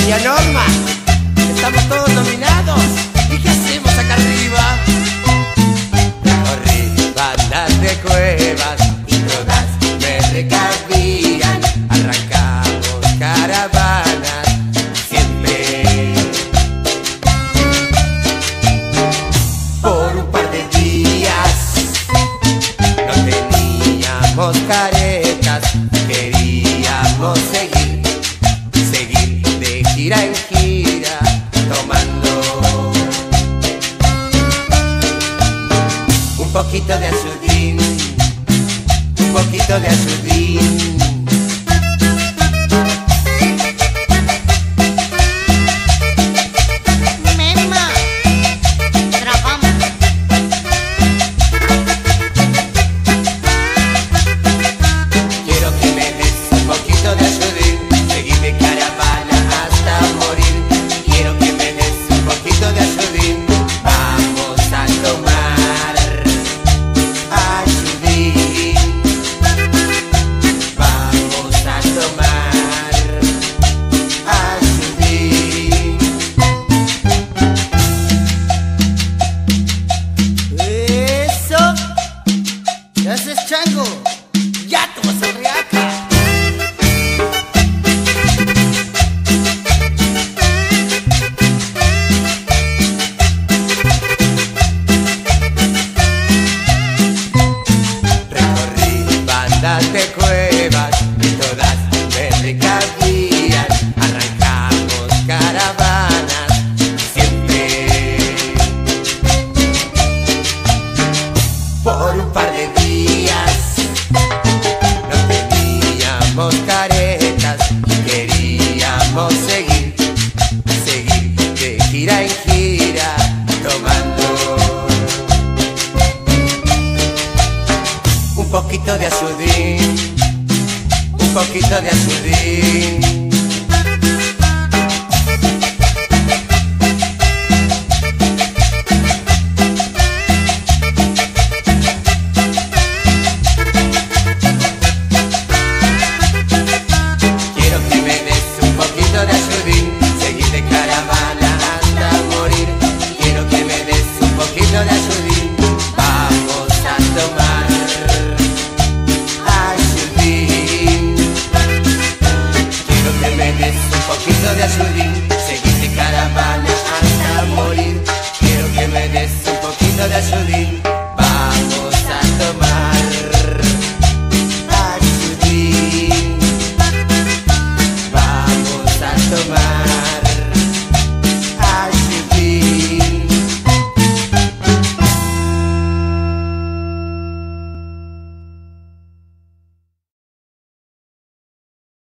doña Norma. Estamos todos dominados ¿Y qué hacemos acá arriba? Corrí bandas de cuevas y todas me recavían. Arrancamos caravanas siempre. Por un par de días no teníamos caretas, queríamos seguir gira en gira, tomando un poquito de azudín, un poquito de azudín. Un par de días. No teníamos caretas y queríamos seguir, seguir de gira en gira tomando. un poquito de azudín, un poquito de azudín.